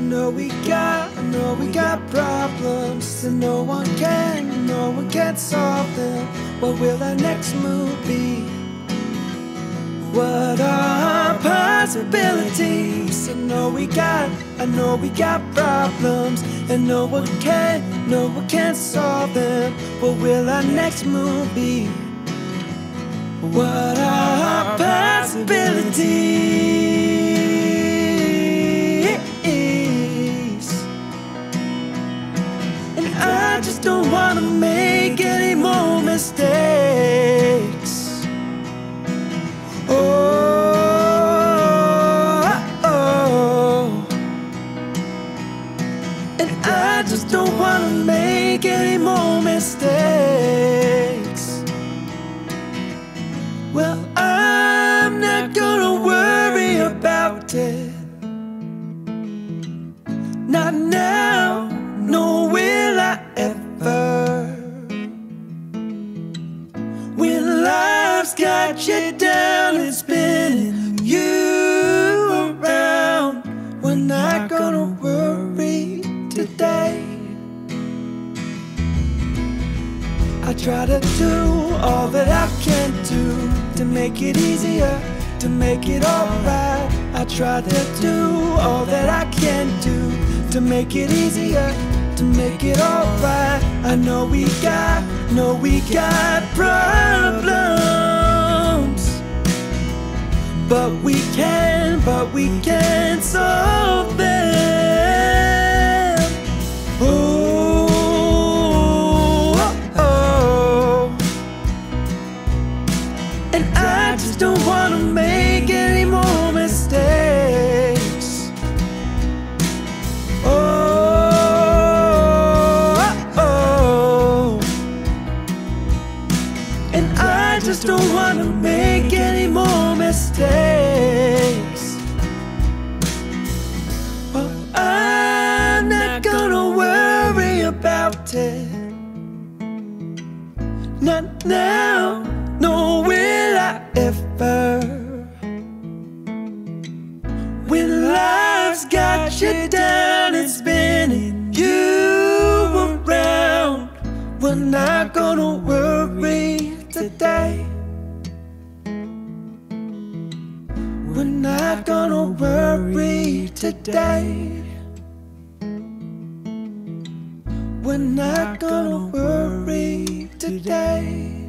I know we got, I know we got problems, and no one can, no one can solve them. What will our next move be? What are our possibilities? I know we got, I know we got problems, and no one can, no one can solve them. What will our next move be? What are our possibilities? I just don't wanna make any more mistakes. Well, I'm not gonna worry about it. Not now, nor will I ever. When life's got you down and spinning I try to do all that I can do to make it easier, to make it alright. I try to do all that I can do to make it easier, to make it alright. I know we got, know we got problems, but we can, but we can solve just don't wanna make any more mistakes. Oh, oh, oh. And I just don't wanna make any more mistakes. Well, I'm not gonna worry about it. Not now, today. We're not gonna worry today. We're not gonna worry today.